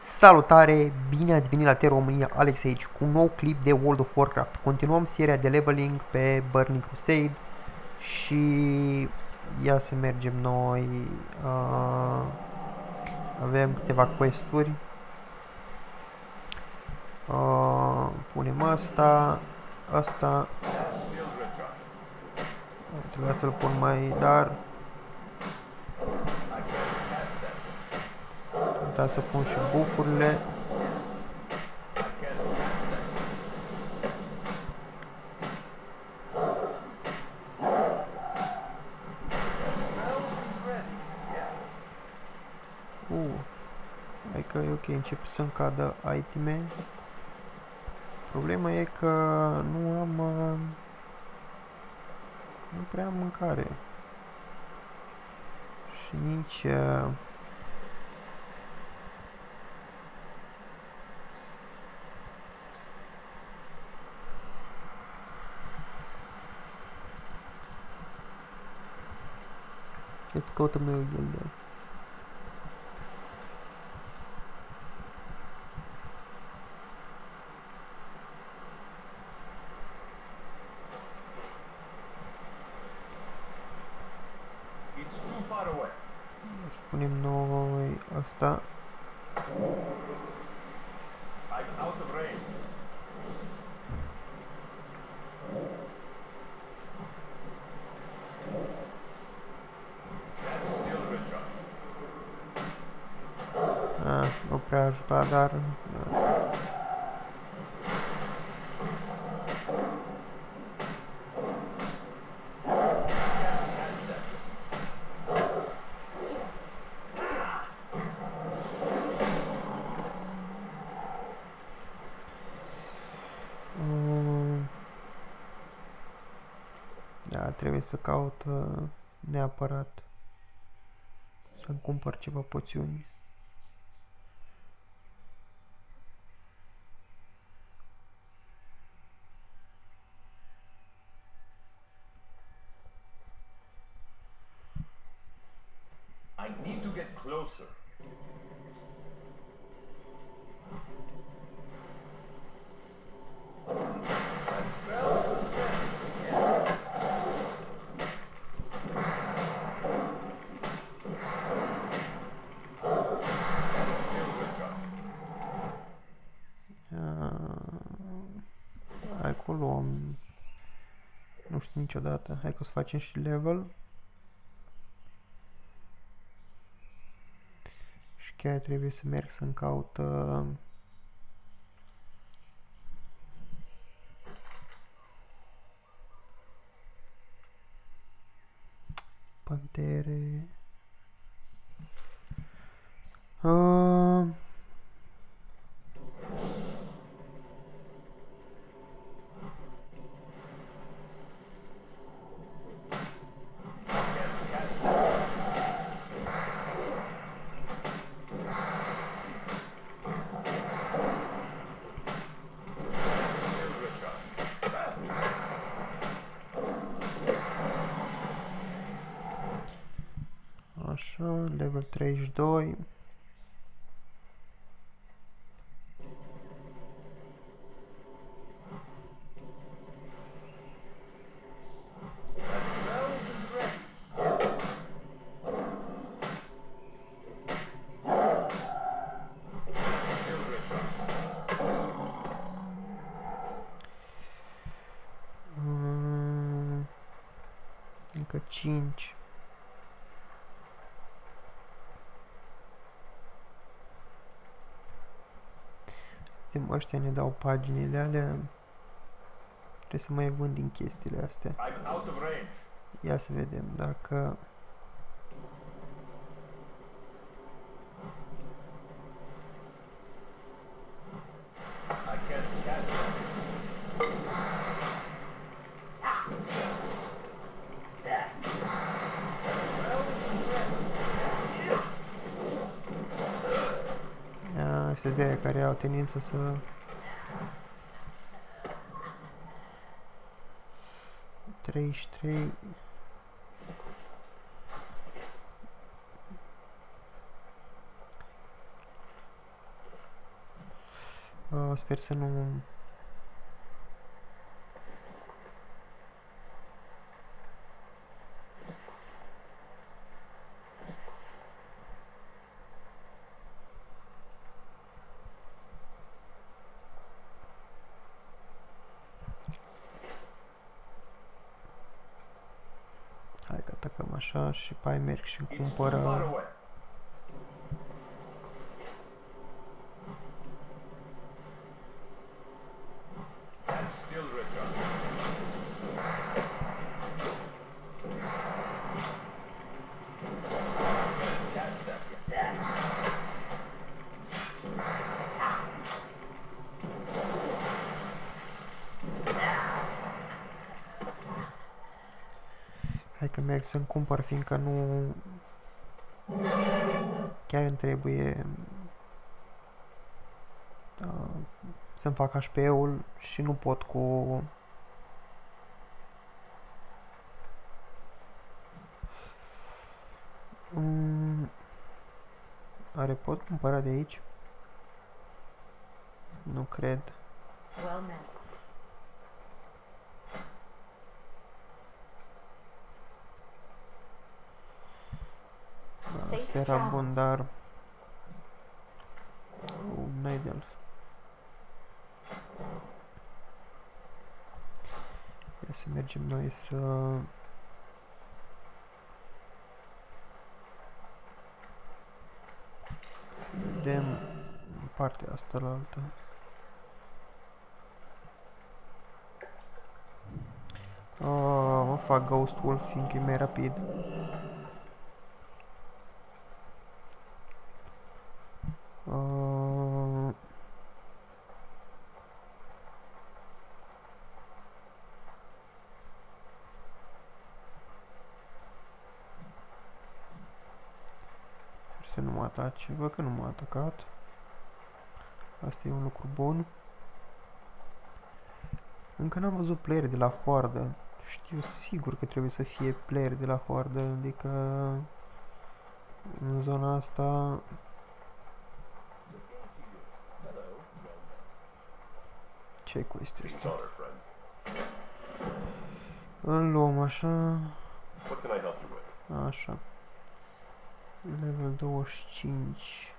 Salutare, bine ați venit la Te România, Alex aici, cu un nou clip de World of Warcraft. Continuăm seria de leveling pe Burning Crusade și ia să mergem noi. Uh, avem câteva questuri. Uh, punem asta, asta. Trebuia să-l pun mai dar. Trebuia să pun și bufurile. Uh, hai că e ok, încep să-mi cadă iteme. Problema e că nu am... Uh, nu prea am mâncare. Și nici... Uh, Hai să căutăm noi o gildă. It's too far away. Spunem noi asta. I'm out of range. That's still recharged. A, nu prea ajuta, dar... Da. Mm. Da, trebuie să caut uh, neapărat să-mi cumpăr ceva poțiuni. I need to get closer. That smells still recharged. Uh, acolo am... Nu știu niciodată. Hai că o să facem și level. Și chiar trebuie să merg să-mi caut... Uh, pantere... Uh, Still recharged. Așa, level ăștia ne dau paginile alea. Trebuie să mai vând din chestiile astea. I'm out of range. Ia să vedem dacă... astea de aia care au tendință să... Treizeci și trei... Uh, sper să nu... Hai că atacăm așa și pe aia merg și It's too cumpără... Hai că merg să-mi cumpăr, fiindcă nu... Chiar îmi trebuie... Uh, să-mi fac HP-ul și nu pot cu... Mm, Are pot cumpăra de aici? Nu cred. Well met. Da, Safe asta era travels. bun, dar... Uh, n-ai de altfel. Ia să mergem noi să... Să vedem în partea asta la altă. Oh, mă fac Ghost Wolf fiindcă e mai rapid. Atace. Văd că nu m-a atacat. Asta e un lucru bun. Încă n-am văzut player de la Hoardă. Știu sigur că trebuie să fie player de la Hoardă, adică în zona asta ce quest Greetings, este? honor friend. Îl luăm așa, What can I help you with? așa. Level 25.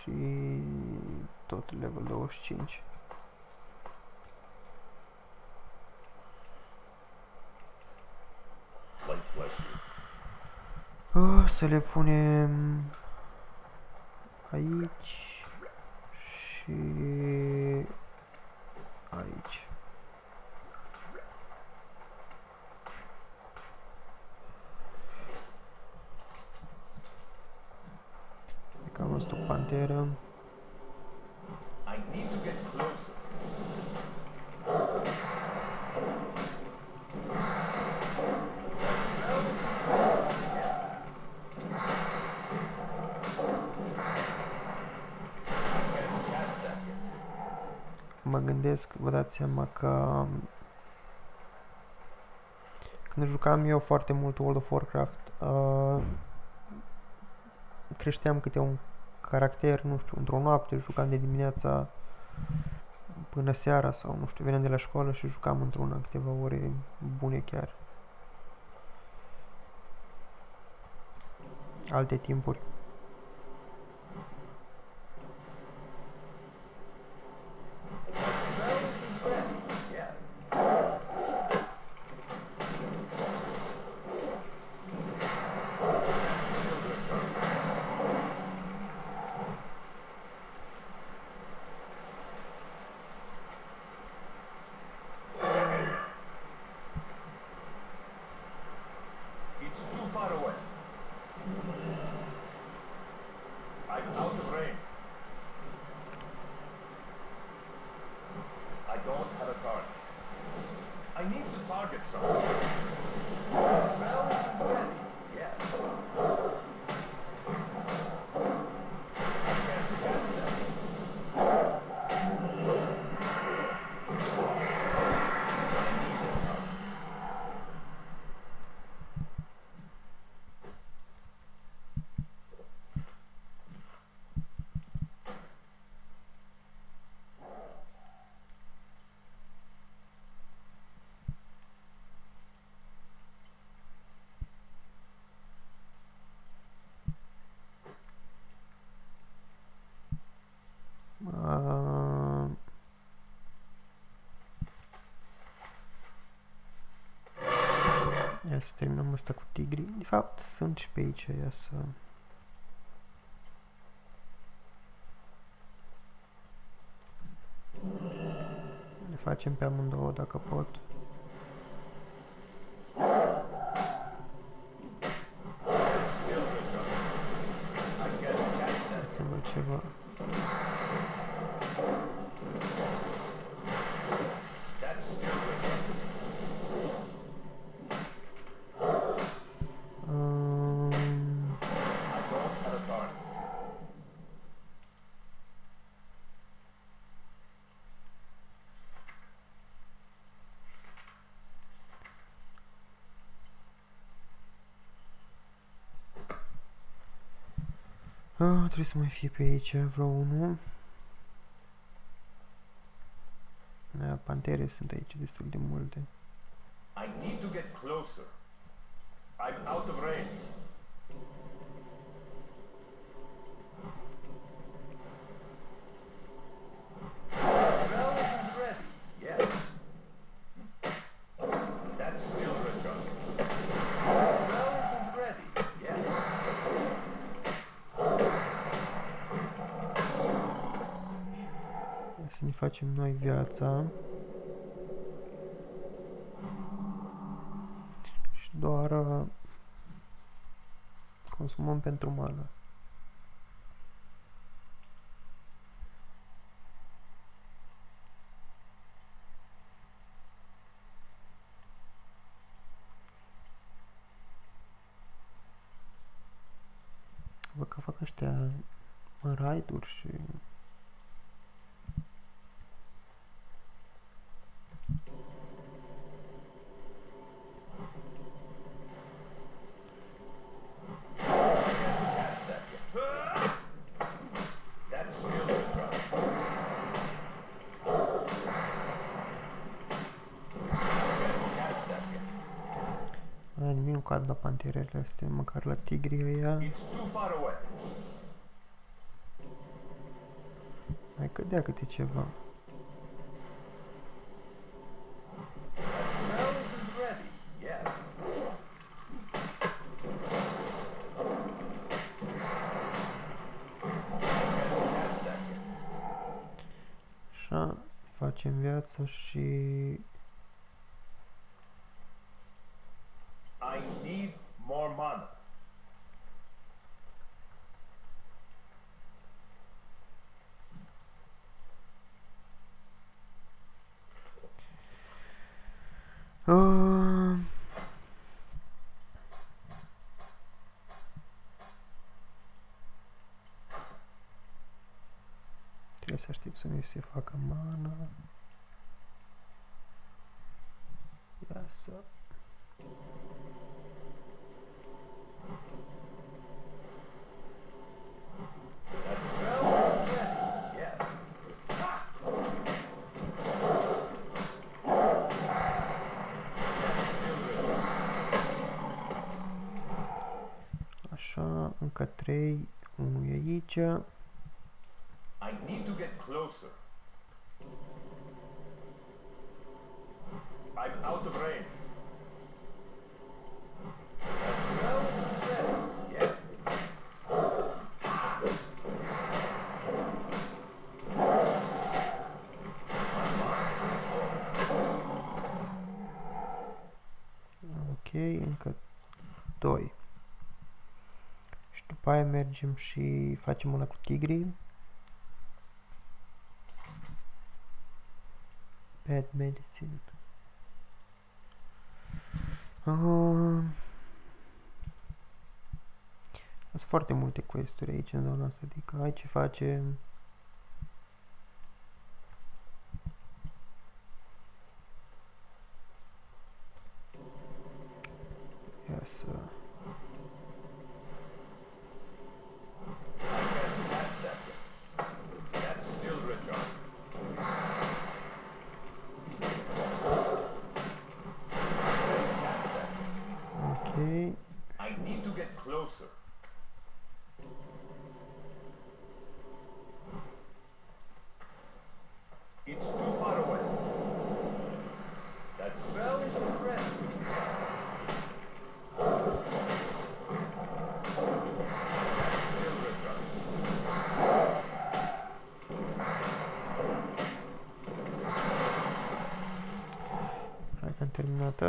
Și tot level 25. Light bless you. Uh, să le punem aici și aici. Cred că am văzut o panteră. I need to get closer. Cast that. Mă gândesc, vă dați seama că când jucam eu foarte mult World of Warcraft, uh, creșteam câte un caracter, nu știu, într-o noapte, jucam de dimineața până seara sau nu știu, veneam de la școală și jucam într-una câteva ore bune chiar. Alte timpuri. It's too far away. I'm out of range. I don't have a target. I need to Hai să terminăm asta cu tigri. De fapt, sunt și pe aici, ia să... Le facem pe amândouă dacă pot. Hai să văd ceva. Um, Ah, trebuie să mai fie pe aici vreo unul. Da, pantere sunt aici destul de multe. I need to get closer. I'm out of range. Facem noi viața. Și doar uh, consumăm pentru mana. Văd că fac ăștia în raiduri și That's still Richard. Cast that yet. Aia nimic nu cad la panterele astea, măcar la tigrii ăia. It's too far away. Mai cădea câte ceva. Spell isn't ready yet. Cast that yet. Așa, facem viața și... I need more mana. Uh, Trebuie să aștept să mi se facă mana. Ia să... încă trei, unul e aici. I need to get closer. I'm out of range. That spell isn't ready yet. Ok, încă doi. Și după aia mergem și facem una cu tigrii. Bad medicine. Uh, sunt foarte multe questuri aici în zona asta, adică ai ce face. Ia să...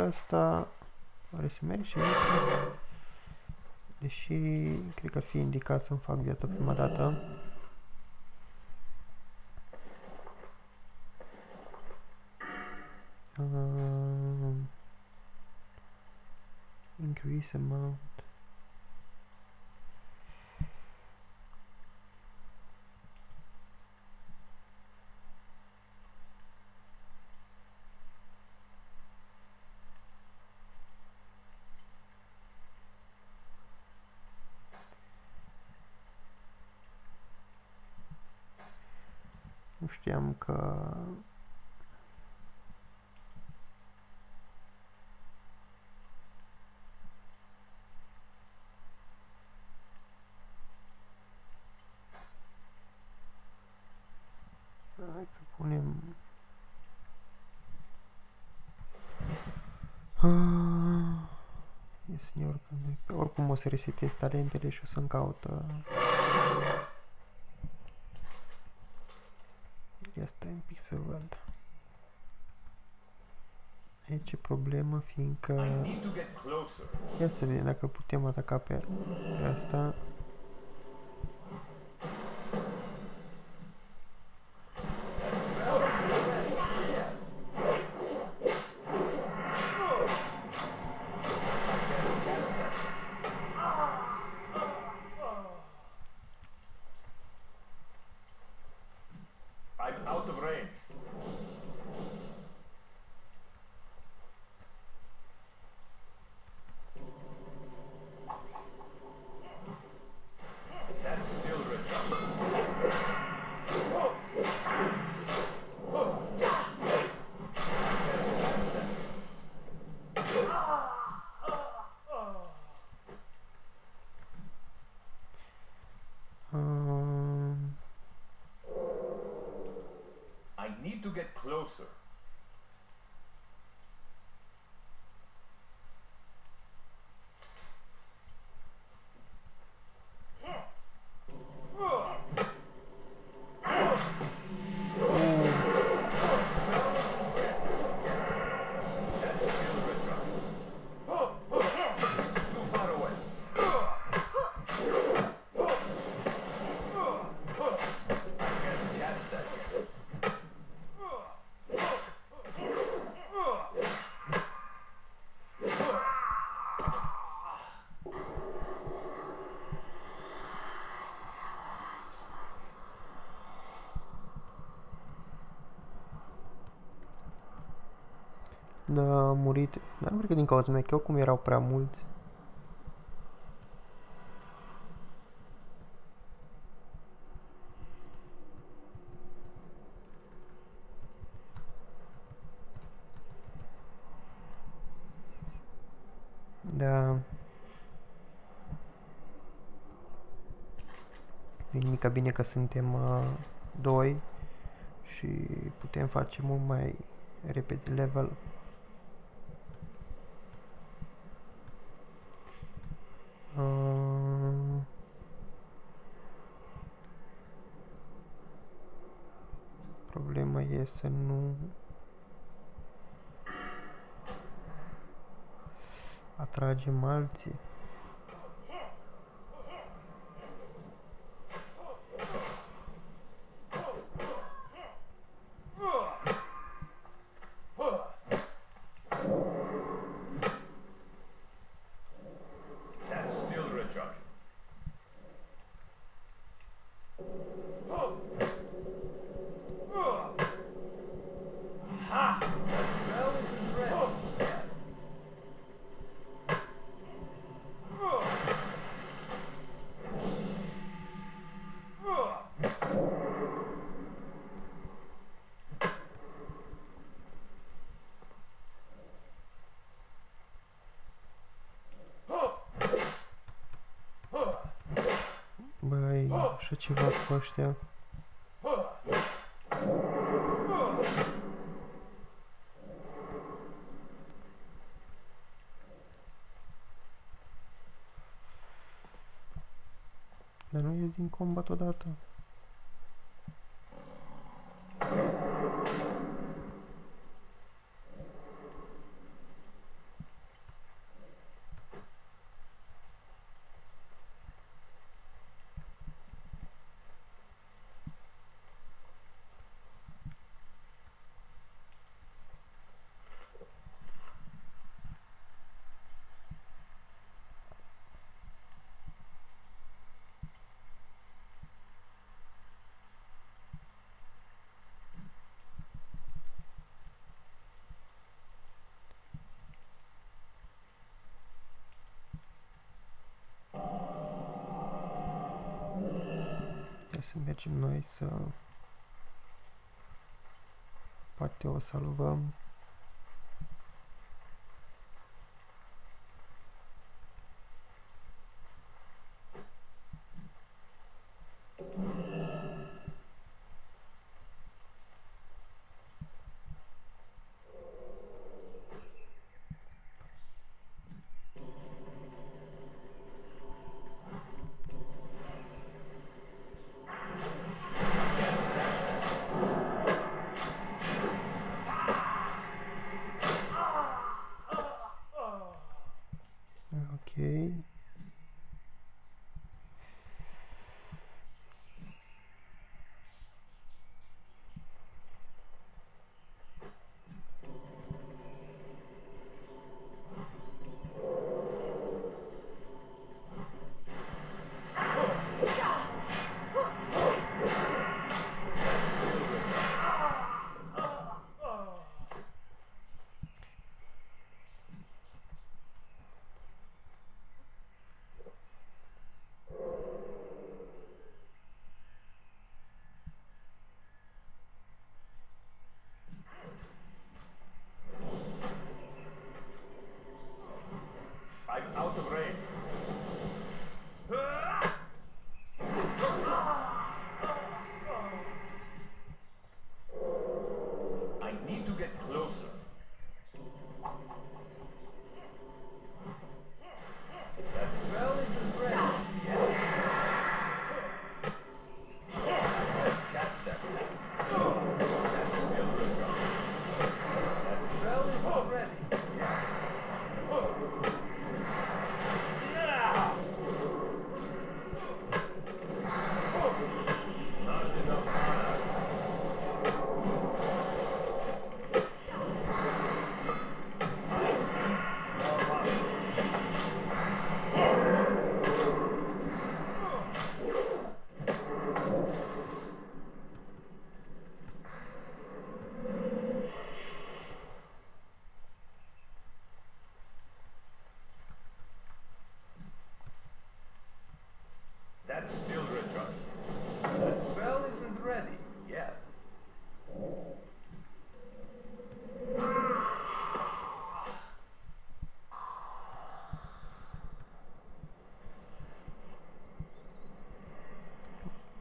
asta. Oare să merg și aici? Deși cred că ar fi indicat să-mi fac viața prima dată. Um, increase amount. Știam că Hai că punem Ah, Yes, senior, că noi- oricum o să resetez talentele și o să-mi caut uh, Ia stai un pic să văd. Aici e problemă, fiindcă... I need to get closer. Ia să vedem dacă putem ataca pe, pe asta. Need to get closer. A murit. Dar nu cred că din cauza mea, că oricum erau prea mulți. Da. Nu e nimic bine că suntem uh, doi și putem face mult mai repede level. 样。Ceva cu ăștia. Dar nu ies din combat odată. Hai să mergem noi să... Poate o salvăm.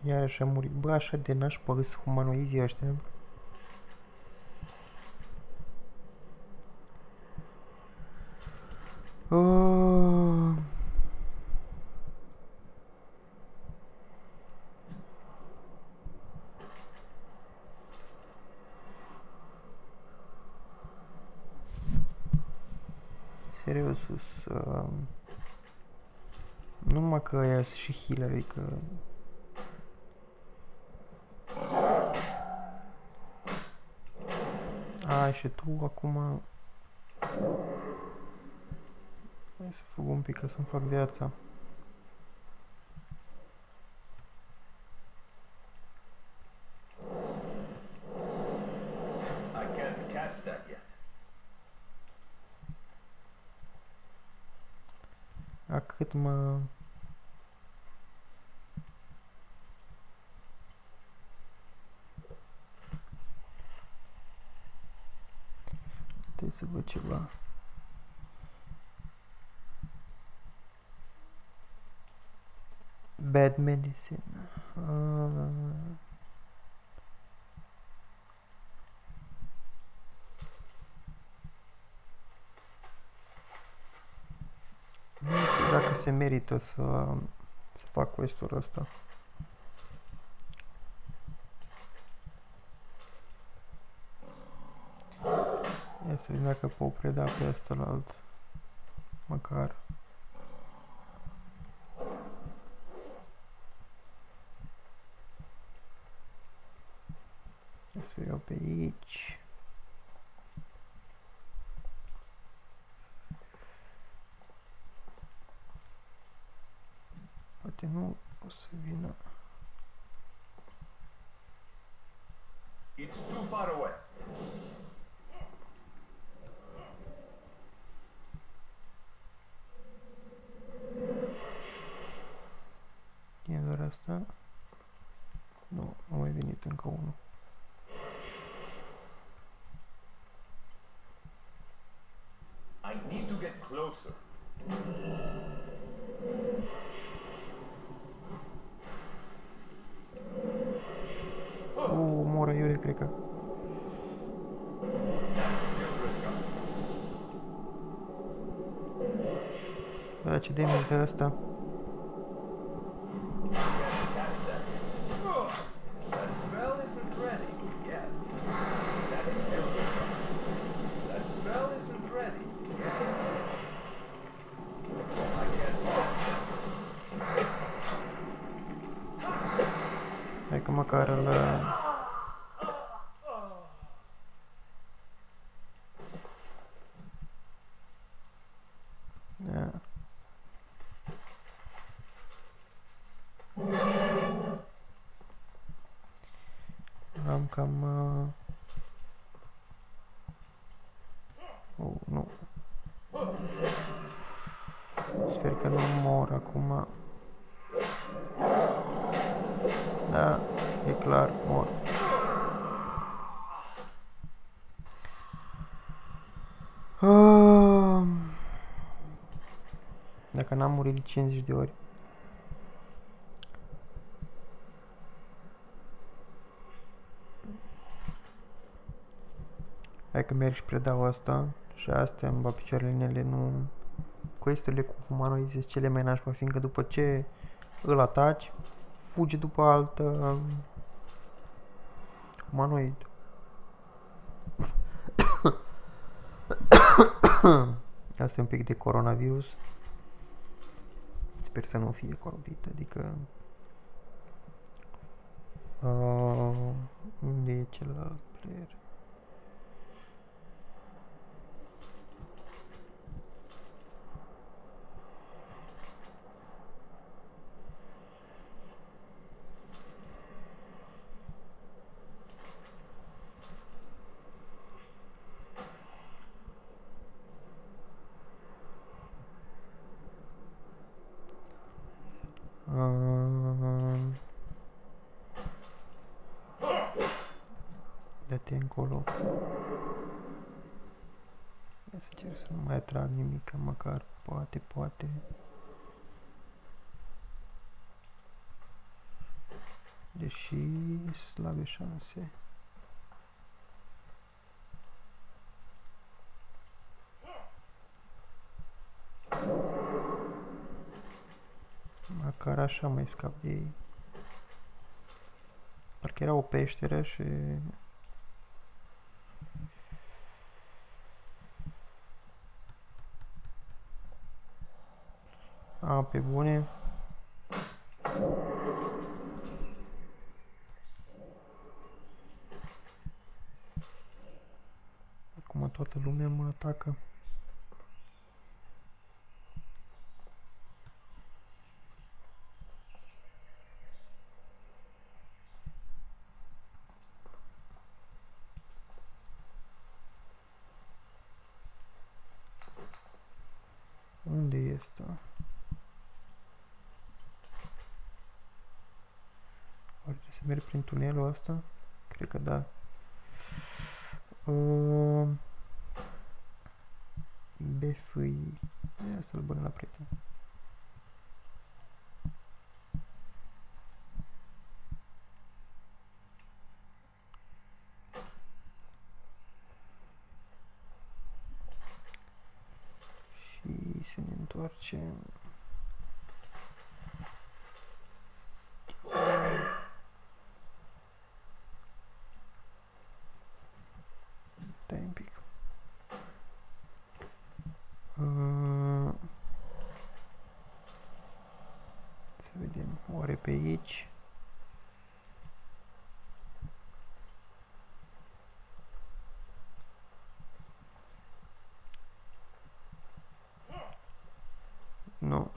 Iarăși a murit. Bă, așa de nașpa îs humanoizii ăștia. Oh. Serios, îs, uh, numai că ăia sunt și healer, adică A, și tu acum... Hai să fug un pic ca să-mi fac viața. Văd ceva. Bad medicine. Uh... Nu știu dacă se merită să, să fac quest-ul ăsta. Să vedem dacă pot preda pe ăsta la alt. Măcar. Să iau pe aici. Poate nu o să vină. Iure, cred că. Da, ce damage de asta. That spell isn't ready yet. That's still the That spell isn't ready yet. I get lost. Hai că măcar îl... Da. Am cam... Uh... Oh, nu. Sper că nu mor acum. Da, e clar, mor. Ah. Dacă n-am murit de 50 de ori. Hai că merg și predau asta și astea îmi va picioarele în ele, nu... Questurile cu humanoizi sunt cele mai nașpa, fiindcă după ce îl ataci, fuge după altă humanoid. Asta e un pic de coronavirus. Sper să nu fie COVID, adică... Uh, unde e celălalt player? Dă-te încolo. Ia să cer să nu mai atrag nimic, măcar poate, poate. Deși slabe șanse. Măcar așa mai scap de ei. Parcă era o peșteră și... pe bune. Acum toată lumea mă atacă. Unde este? Oare trebuie să merg prin tunelul ăsta? Cred că da. Uh, BFI. Ia să-l băg la prieten. Și să ne întoarcem. Stai un pic. Uh, să vedem, oare pe aici? Nu.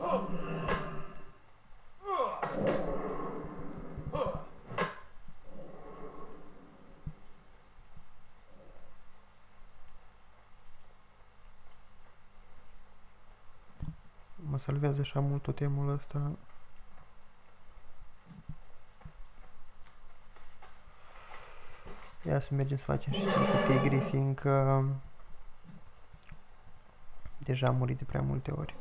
Mă salvează așa mult totemul ăsta. Ia să mergem să facem și cu tigrii, fiindcă deja am murit de prea multe ori.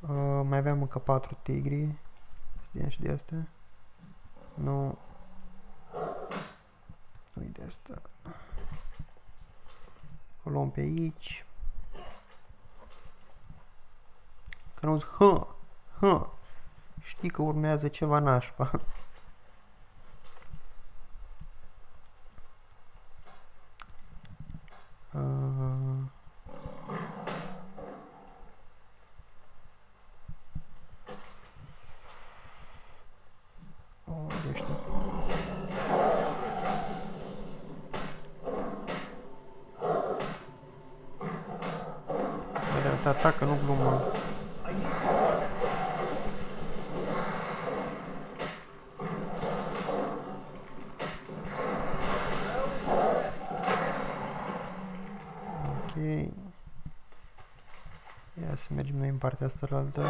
Uh, mai aveam încă 4 tigri. Știam și de astea. Nu. nu de asta. O luăm pe aici. Că nu hă, hă. Știi că urmează ceva nașpa. Uh, o, de ăștia. Bine, asta atacă, nu glumă. Ok. Ia să mergem noi în partea asta la altă.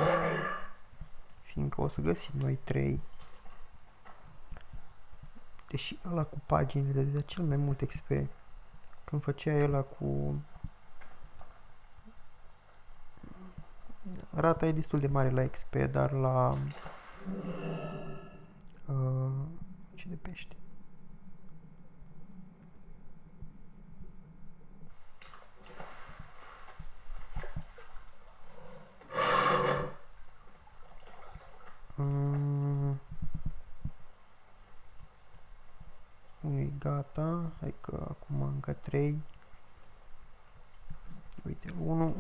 Fiindcă o să găsim noi trei. Deși ăla cu paginile dădea cel mai mult XP. Când făcea ăla cu... Rata e destul de mare la XP, dar la... Uh, ce de pește? Mm. Unui gata, hai că acum încă 3. Uite, 1.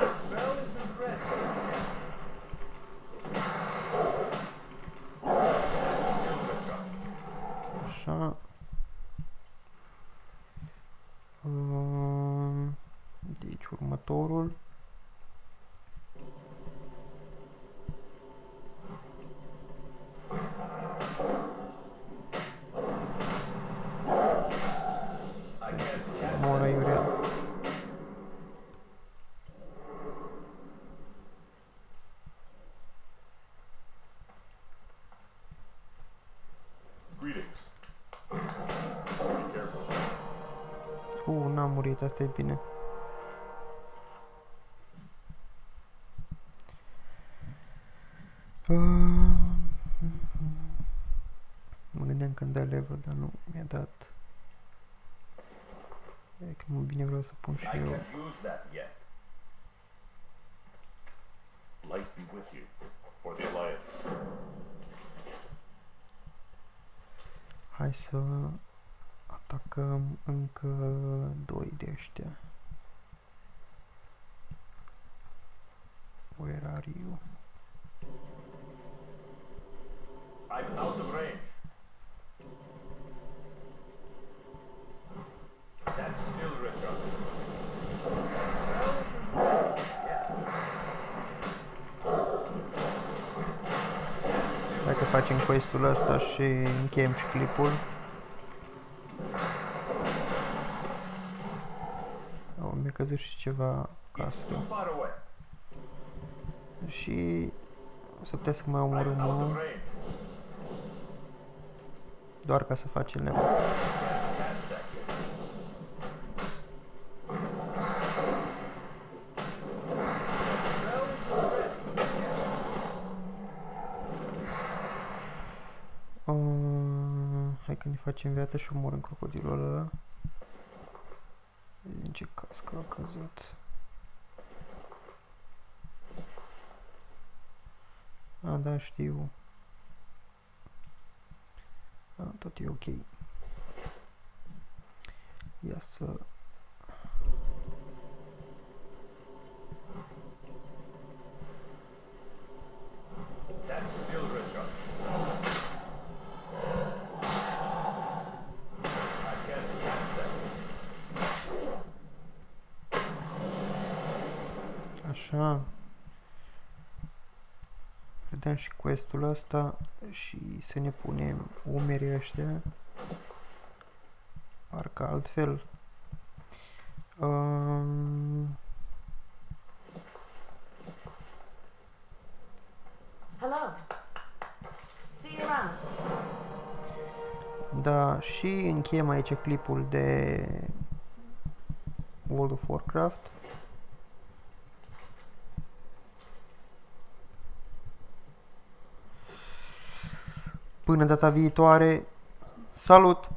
The spell isn't ready. Așa. Um, Deci următorul. Mora Iurea. Greetings. Be careful. Uh, n-am murit, asta e bine. Uh, Mă gândeam când dă level, dar nu mi-a dat. E că mă bine vreau să pun și I eu. can't use that yet. Light be with you. For the Alliance. Hai să atacăm încă doi de ăștia. Where are you? I'm out of range. That's still Ritra. The spell isn't ready. Dacă facem quest-ul ăsta și încheiem și clipul. Oh, mi-a căzut și ceva It's cască. too far away. Și să putea să mai I'm omorâm out of unul range. doar ca să facem level. Cast that yet. Spell isn't ready. Uh, hai că ne facem viață și omorâm crocodilul ăla. Din ce cască a căzut. A, da, știu. A, tot e ok. Ia să... That's still Ritra. I can't cast that. Așa. dăm și questul ăsta și să ne punem umerii ăștia. Parcă altfel. Um, Hello. See you around. da, și încheiem aici clipul de World of Warcraft. Până data viitoare, salut!